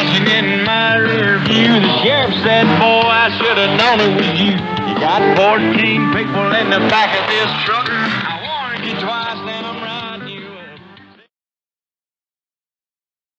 flashing in my rear view. The sheriff said, boy, I should have known it was you. You got 14 people in the back of this truck.